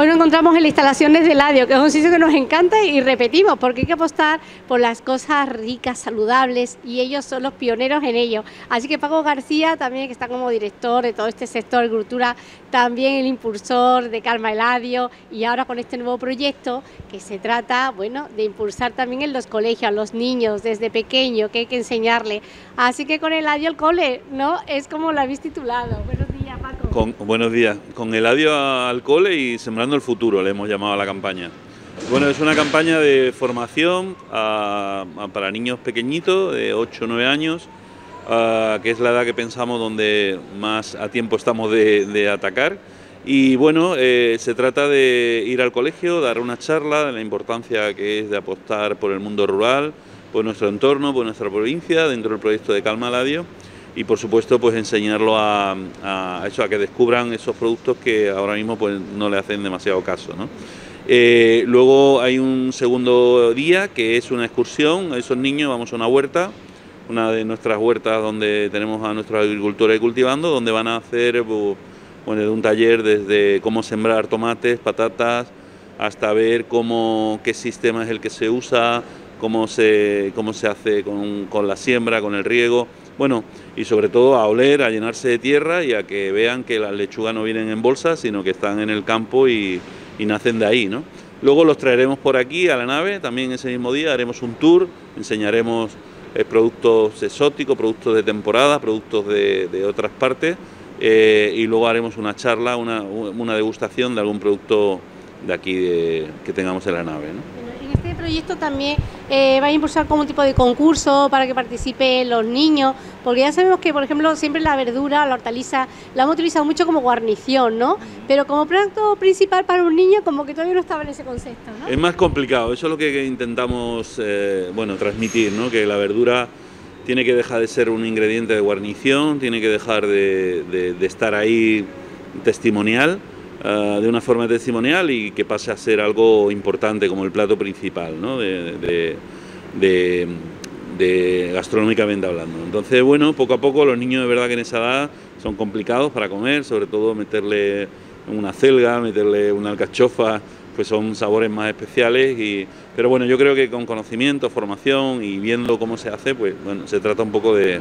Hoy nos encontramos en las instalaciones de Ladio, que es un sitio que nos encanta y repetimos, porque hay que apostar por las cosas ricas, saludables, y ellos son los pioneros en ello. Así que Paco García, también que está como director de todo este sector de cultura, también el impulsor de Calma Eladio, y ahora con este nuevo proyecto que se trata, bueno, de impulsar también en los colegios, a los niños desde pequeño, que hay que enseñarle. Así que con Eladio el cole, ¿no? Es como lo habéis titulado. Buenos días. Con Eladio al cole y sembrando el futuro, le hemos llamado a la campaña. Bueno, es una campaña de formación para niños pequeñitos, de 8 o 9 años, que es la edad que pensamos donde más a tiempo estamos de, atacar. Y bueno, eh, se trata de ir al colegio, dar una charla de la importancia que es de apostar por el mundo rural, por nuestro entorno, por nuestra provincia, dentro del proyecto de Calma Ladio y por supuesto pues enseñarlo a, eso, a que descubran esos productos que ahora mismo pues no le hacen demasiado caso. Eh, luego hay un segundo día que es una excursión a esos niños, vamos a una huerta, una de nuestras huertas donde tenemos a nuestros agricultores cultivando, donde van a hacer pues, bueno, un taller desde cómo sembrar tomates, patatas, hasta ver cómo, qué sistema es el que se usa, cómo se, cómo se hace con, con la siembra, con el riego. Bueno, y sobre todo a oler, a llenarse de tierra y a que vean que las lechugas no vienen en bolsas, sino que están en el campo y, nacen de ahí, ¿no? Luego los traeremos por aquí a la nave, también ese mismo día haremos un tour, enseñaremos eh, productos exóticos, productos de temporada, productos de, otras partes eh, y luego haremos una charla, una, una, degustación de algún producto de aquí que tengamos en la nave. ¿no? Proyecto también eh, va a impulsar como un tipo de concurso para que participen los niños, porque ya sabemos que, por ejemplo, siempre la verdura, la hortaliza, la hemos utilizado mucho como guarnición, ¿no? Pero como producto principal para un niño, como que todavía no estaba en ese concepto, ¿no? Es más complicado, eso es lo que intentamos, eh, bueno, transmitir, ¿no? Que la verdura tiene que dejar de ser un ingrediente de guarnición, tiene que dejar de estar ahí testimonial eh, de una forma testimonial y que pase a ser algo importante como el plato principal, ¿no? de, gastronómicamente hablando. Entonces, bueno, poco a poco los niños de verdad que en esa edad son complicados para comer, sobre todo meterle una celga, meterle una alcachofa, pues son sabores más especiales. Y, pero bueno, yo creo que con conocimiento, formación y viendo cómo se hace, pues bueno, se trata un poco de,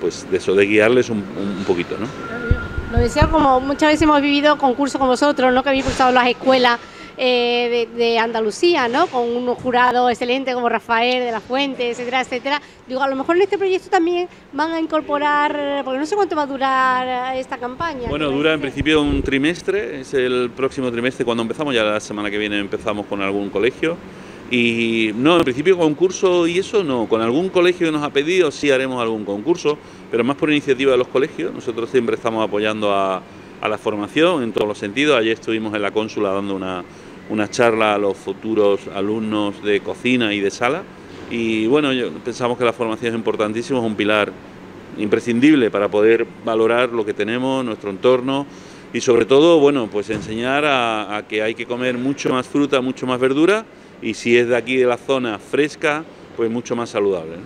pues de eso, de guiarles un, un poquito, ¿no? Lo decía como muchas veces hemos vivido concursos con vosotros, ¿no? Que habéis cursado las escuelas eh, de, Andalucía, ¿no? Con unos jurados excelentes como Rafael de la Fuente, etcétera, etcétera. Digo, a lo mejor en este proyecto también van a incorporar, porque no sé cuánto va a durar esta campaña. Bueno, dura en principio un trimestre, es el próximo trimestre cuando empezamos, ya la semana que viene empezamos con algún colegio. Y no, en principio concurso y eso no, con algún colegio que nos ha pedido sí haremos algún concurso, pero más por iniciativa de los colegios. Nosotros siempre estamos apoyando a, la formación en todos los sentidos. Ayer estuvimos en la cónsula dando una, una charla a los futuros alumnos de cocina y de sala. Y bueno, pensamos que la formación es importantísima, es un pilar imprescindible para poder valorar lo que tenemos, nuestro entorno y sobre todo, bueno, pues enseñar a que hay que comer mucho más fruta, mucho más verdura y si es de aquí de la zona fresca, pues mucho más saludable.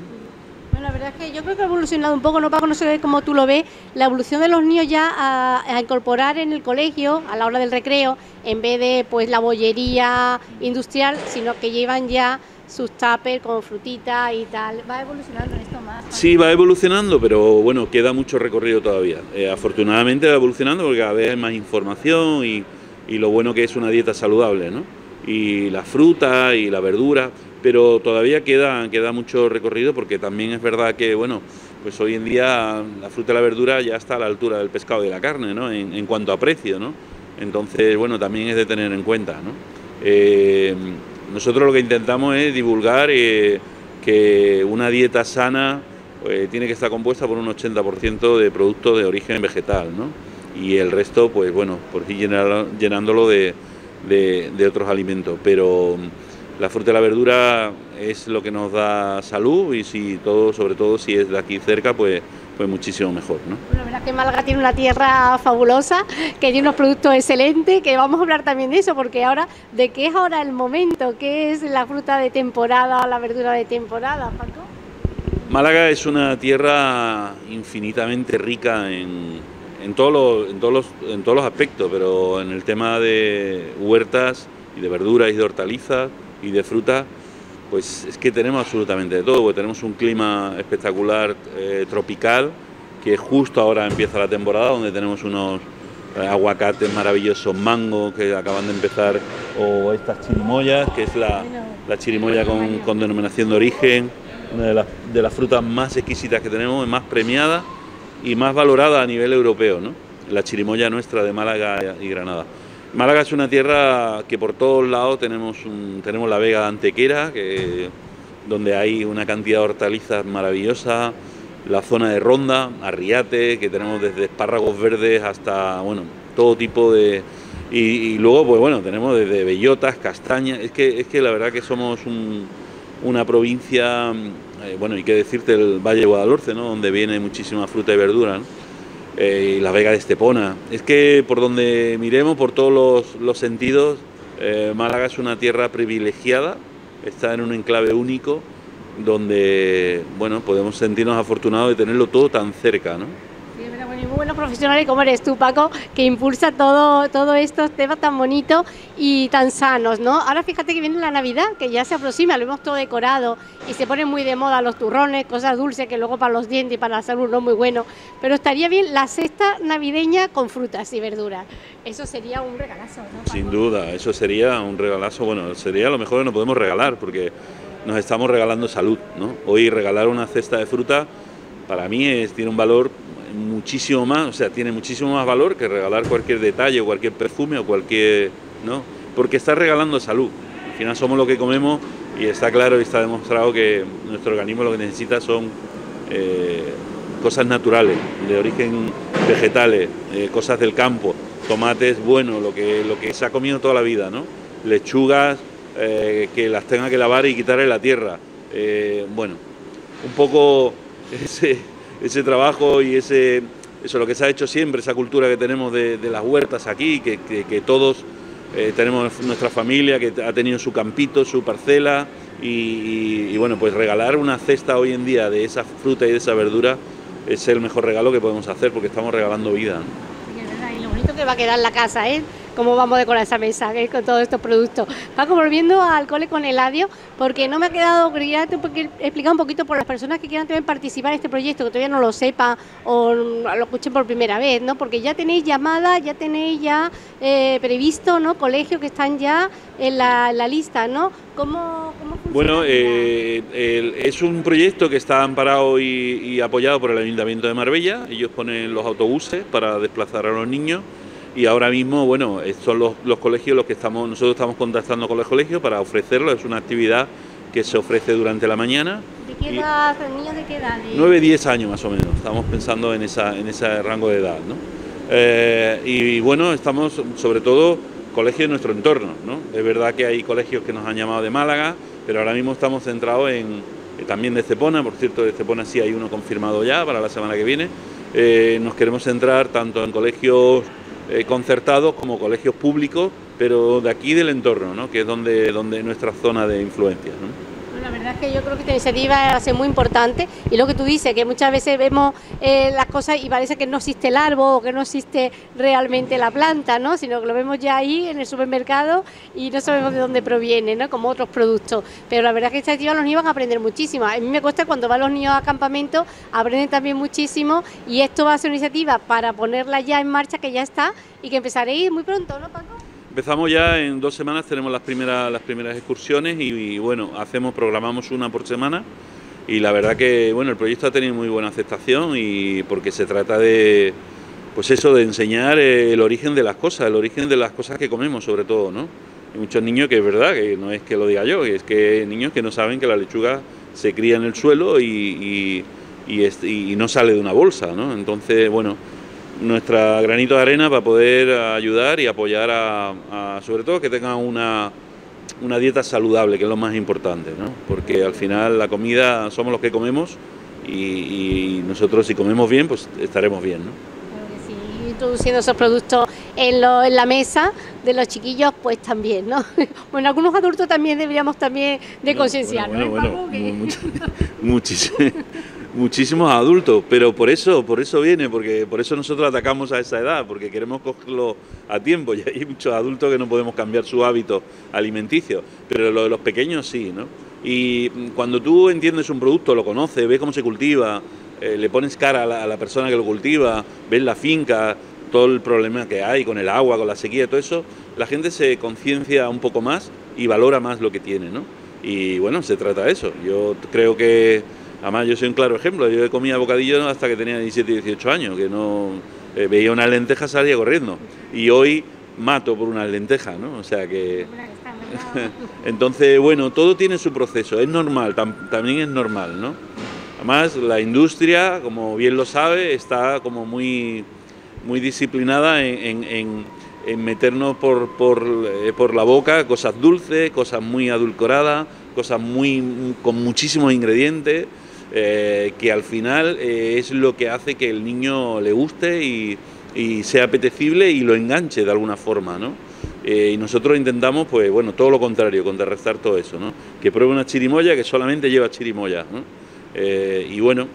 Bueno, la verdad es que yo creo que ha evolucionado un poco, no para no sé cómo tú lo ves, la evolución de los niños ya a, incorporar en el colegio, a la hora del recreo, en vez de pues la bollería industrial, sino que llevan ya sus tuppers con frutita y tal. ¿Va evolucionando esto más? Sí, va evolucionando, pero bueno, queda mucho recorrido todavía. Eh, afortunadamente va evolucionando porque cada vez hay más información y, y lo bueno que es una dieta saludable, ¿no? Y la fruta y la verdura, pero todavía queda, queda mucho recorrido porque también es verdad que, bueno, pues hoy en día la fruta y la verdura ya está a la altura del pescado y la carne, ¿no? En, cuanto a precio, ¿no? Entonces, bueno, también es de tener en cuenta, ¿no? Eh, nosotros lo que intentamos es divulgar eh, que una dieta sana pues, tiene que estar compuesta por un 80% de productos de origen vegetal, ¿no? Y el resto, pues bueno, por ir llenándolo de, de, otros alimentos, pero la fruta y la verdura es lo que nos da salud y si todo, sobre todo si es de aquí cerca, pues, pues muchísimo mejor. ¿no? Bueno, la verdad que Málaga tiene una tierra fabulosa, que tiene unos productos excelentes, que vamos a hablar también de eso, porque ahora, ¿de qué es ahora el momento? ¿Qué es la fruta de temporada, la verdura de temporada, Paco? Málaga es una tierra infinitamente rica en, en, todos los, en, todos los, en todos los aspectos, pero en el tema de huertas y de verduras y de hortalizas y de frutas, pues es que tenemos absolutamente de todo, porque tenemos un clima espectacular eh, tropical, que justo ahora empieza la temporada, donde tenemos unos eh, aguacates maravillosos, mango que acaban de empezar, o estas chirimoyas, que es la, chirimoya con, denominación de origen, una de las, de las frutas más exquisitas que tenemos, más premiada y más valorada a nivel europeo, ¿no? la chirimoya nuestra de Málaga y Granada. Málaga es una tierra que por todos lados tenemos, tenemos la Vega de Antequera, que, donde hay una cantidad de hortalizas maravillosa, la zona de Ronda, Arriate, que tenemos desde espárragos verdes hasta, bueno, todo tipo de... Y, luego, pues bueno, tenemos desde bellotas, castañas, es que, es que la verdad que somos una provincia, eh, bueno, y qué decirte el Valle de Guadalhorce, ¿no? Donde viene muchísima fruta y verdura, eh, y la Vega de Estepona. Es que por donde miremos, por todos los, sentidos, eh, Málaga es una tierra privilegiada, está en un enclave único donde bueno, podemos sentirnos afortunados de tenerlo todo tan cerca. ¿no? Muy buenos profesionales como eres tú, Paco, que impulsa todo, todo estos temas tan bonitos y tan sanos, ¿no? Ahora fíjate que viene la Navidad, que ya se aproxima, lo hemos todo decorado y se ponen muy de moda los turrones, cosas dulces que luego para los dientes y para la salud no muy bueno, pero estaría bien la cesta navideña con frutas y verduras. Eso sería un regalazo, ¿no? Sin duda, eso sería un regalazo, bueno, sería lo mejor que nos podemos regalar, porque nos estamos regalando salud, ¿no? Hoy regalar una cesta de fruta para mí es, tiene un valor muchísimo más, o sea, tiene muchísimo más valor que regalar cualquier detalle o cualquier perfume o cualquier, ¿no? Porque está regalando salud. Al final somos lo que comemos y está claro y está demostrado que nuestro organismo lo que necesita son eh, cosas naturales, de origen vegetales, eh, cosas del campo, tomates bueno, lo que, lo que se ha comido toda la vida, ¿no? Lechugas eh, que las tenga que lavar y quitarle la tierra. bueno, un poco ese ese trabajo y ese, eso lo que se ha hecho siempre, esa cultura que tenemos de, las huertas aquí, que, todos eh, tenemos nuestra familia, que ha tenido su campito, su parcela, y, bueno, pues regalar una cesta hoy en día de esa fruta y de esa verdura es el mejor regalo que podemos hacer porque estamos regalando vida. y lo bonito que va a quedar la casa, ¿eh? Cómo vamos a decorar esa mesa con todos estos productos. Paco, volviendo al cole con Eladio, porque no me ha quedado, quería explicar un poquito por las personas que quieran también participar en este proyecto, que todavía no lo sepan o lo escuchen por primera vez, ¿no? Porque ya tenéis llamada, ya tenéis ya eh, previsto, ¿no? Colegios que están ya en la, lista, ¿no? ¿Cómo, cómo Bueno, eh, es un proyecto que está amparado y, y apoyado por el Ayuntamiento de Marbella. Ellos ponen los autobuses para desplazar a los niños y ahora mismo, bueno, son los, colegios los que estamos, nosotros estamos contactando con los colegios para ofrecerlo, es una actividad que se ofrece durante la mañana. ¿De qué edad, niños de qué edad? 9, 10 años más o menos, estamos pensando en, esa, en ese rango de edad, ¿no? Eh, y, bueno, estamos sobre todo colegios de nuestro entorno, ¿no? Es verdad que hay colegios que nos han llamado de Málaga, pero ahora mismo estamos centrados en, eh, también de Cepona, por cierto, de Cepona sí hay uno confirmado ya para la semana que viene. Eh, nos queremos centrar tanto en colegios eh, concertados como colegios públicos, pero de aquí del entorno, ¿no? que es donde, donde nuestra zona de influencia. La verdad es que yo creo que esta iniciativa va a ser muy importante y lo que tú dices, que muchas veces vemos eh, las cosas y parece que no existe el árbol o que no existe realmente la planta, ¿no? sino que lo vemos ya ahí en el supermercado y no sabemos de dónde proviene, ¿no? como otros productos. Pero la verdad es que esta iniciativa los niños van a aprender muchísimo. A mí me cuesta cuando van los niños a campamento, aprenden también muchísimo y esto va a ser una iniciativa para ponerla ya en marcha, que ya está y que empezaréis muy pronto, ¿no, Paco? Empezamos ya en dos semanas, tenemos las primeras, las primeras excursiones y, bueno, hacemos, programamos una por semana y la verdad que bueno, el proyecto ha tenido muy buena aceptación y porque se trata de pues eso, de enseñar el origen de las cosas, el origen de las cosas que comemos sobre todo, ¿no? Hay muchos niños que es verdad, que no es que lo diga yo, es que niños que no saben que la lechuga se cría en el suelo y, y no sale de una bolsa, ¿no? Entonces, bueno, nuestra granito de arena para poder ayudar y apoyar a, sobre todo que tengan una, una, dieta saludable, que es lo más importante, ¿no? porque al final la comida somos los que comemos y, nosotros si comemos bien, pues estaremos bien. ¿no? introduciendo esos productos en, en, la mesa de los chiquillos, pues también, ¿no? Bueno, algunos adultos también deberíamos también de concienciar, bueno, bueno, muchísimo. muchísimos adultos, pero por eso, por eso viene, porque por eso nosotros atacamos a esa edad, porque queremos cogerlo a tiempo. Y hay muchos adultos que no podemos cambiar su hábito alimenticio, pero lo de los pequeños sí, ¿no? Y cuando tú entiendes un producto, lo conoces, ves cómo se cultiva, eh, le pones cara a la, persona que lo cultiva, ves la finca, todo el problema que hay con el agua, con la sequía, todo eso, la gente se conciencia un poco más y valora más lo que tiene, ¿no? Y bueno, se trata de eso. Yo creo que Además, yo soy un claro ejemplo. Yo comía bocadillo hasta que tenía 17 y 18 años, que no eh, veía una lenteja salía corriendo. Y hoy mato por una lenteja, ¿no? O sea que. Entonces, bueno, todo tiene su proceso. Es normal, también es normal, ¿no? Además, la industria, como bien lo sabe, está como muy, muy disciplinada en, meternos por, por, eh, por la boca cosas dulces, cosas muy adulcoradas, cosas muy, con muchísimos ingredientes. Eh, que al final eh, es lo que hace que el niño le guste y, sea apetecible y lo enganche de alguna forma, ¿no? Eh, y nosotros intentamos, pues bueno, todo lo contrario, contrarrestar todo eso, ¿no? Que pruebe una chirimoya que solamente lleva chirimoya, y bueno,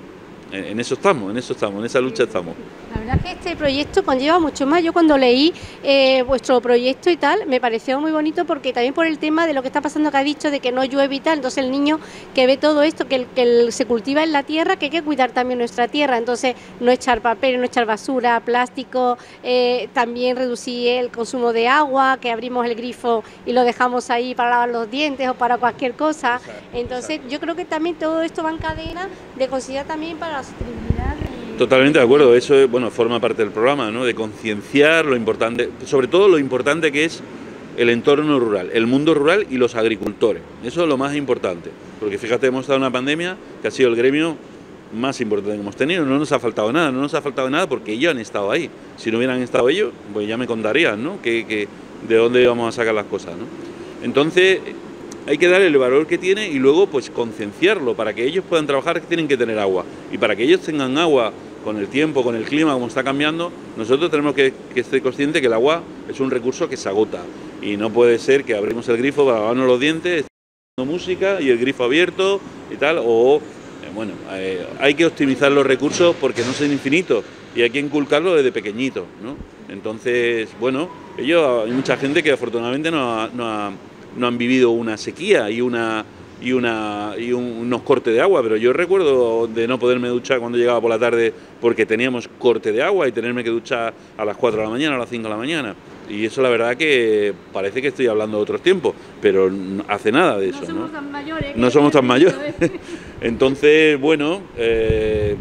en eso estamos, en eso estamos, en esa lucha estamos. La verdad es que este proyecto conlleva mucho más. Yo cuando leí eh, vuestro proyecto y tal, me pareció muy bonito porque también por el tema de lo que está pasando que ha dicho, de que no llueve y tal, entonces el niño que ve todo esto, que, que se cultiva en la tierra, que hay que cuidar también nuestra tierra, entonces no echar papel, no echar basura, plástico, eh, también reducir el consumo de agua, que abrimos el grifo y lo dejamos ahí para lavar los dientes o para cualquier cosa. Entonces yo creo que también todo esto va en cadena de considerar también para Totalmente de acuerdo, eso bueno, forma parte del programa, ¿no? de concienciar lo importante, sobre todo lo importante que es el entorno rural, el mundo rural y los agricultores. Eso es lo más importante, porque fíjate, hemos estado en una pandemia que ha sido el gremio más importante que hemos tenido, no nos ha faltado nada, no nos ha faltado nada porque ellos han estado ahí. Si no hubieran estado ellos, pues ya me contarían, ¿no? Que, de dónde íbamos a sacar las cosas, ¿no? Entonces, hay que darle el valor que tiene y luego pues concienciarlo para que ellos puedan trabajar que tienen que tener agua y para que ellos tengan agua con el tiempo, con el clima, como está cambiando, nosotros tenemos que, que estar conscientes que el agua es un recurso que se agota y no puede ser que abrimos el grifo para lavarnos los dientes, escuchando música y el grifo abierto y tal, o eh, bueno, eh, hay que optimizar los recursos porque no son infinitos y hay que inculcarlo desde pequeñito, ¿no? Entonces, bueno, ellos, hay mucha gente que afortunadamente no, no, no han vivido una sequía y una y, una, y unos cortes de agua, pero yo recuerdo de no poderme duchar cuando llegaba por la tarde porque teníamos corte de agua y tenerme que duchar a las 4 de la mañana, a las 5 de la mañana. Y eso la verdad que parece que estoy hablando de otros tiempos, pero hace nada de eso. No somos tan mayores. No somos tan mayores. Entonces, bueno, eh,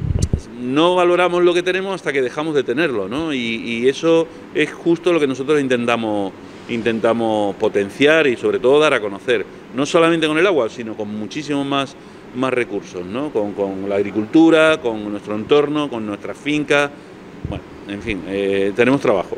no valoramos lo que tenemos hasta que dejamos de tenerlo, ¿no? Y, y eso es justo lo que nosotros intentamos intentamos potenciar y sobre todo dar a conocer, no solamente con el agua, sino con muchísimos más, más recursos, ¿no? con, con la agricultura, con nuestro entorno, con nuestras fincas. Bueno, en fin, eh, tenemos trabajo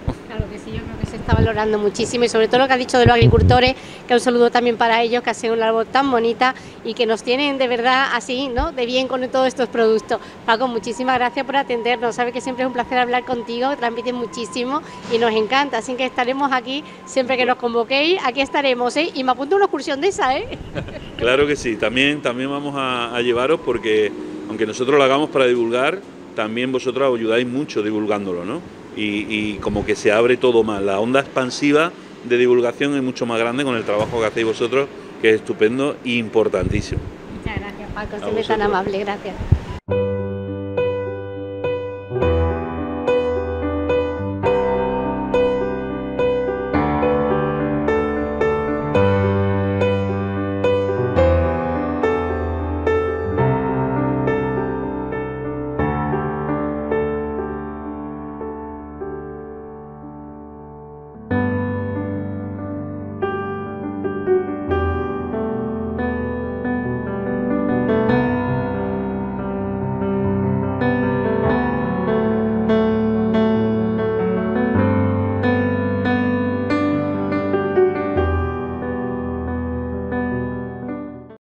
está valorando muchísimo y sobre todo lo que ha dicho de los agricultores, que un saludo también para ellos, que ha sido una labor tan bonita y que nos tienen de verdad así, ¿no? De bien con todos estos productos. Paco, muchísimas gracias por atendernos. Sabe que siempre es un placer hablar contigo, transmite muchísimo y nos encanta. Así que estaremos aquí siempre que nos convoquéis, aquí estaremos, ¿eh? Y me apunto una excursión de esa, ¿eh? Claro que sí, también, también vamos a, a llevaros porque aunque nosotros lo hagamos para divulgar, también vosotros ayudáis mucho divulgándolo, ¿no? Y, como que se abre todo más. La onda expansiva de divulgación es mucho más grande con el trabajo que hacéis vosotros, que es estupendo e importantísimo. Muchas gracias, Paco, siempre tan amable, gracias.